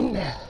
Yeah.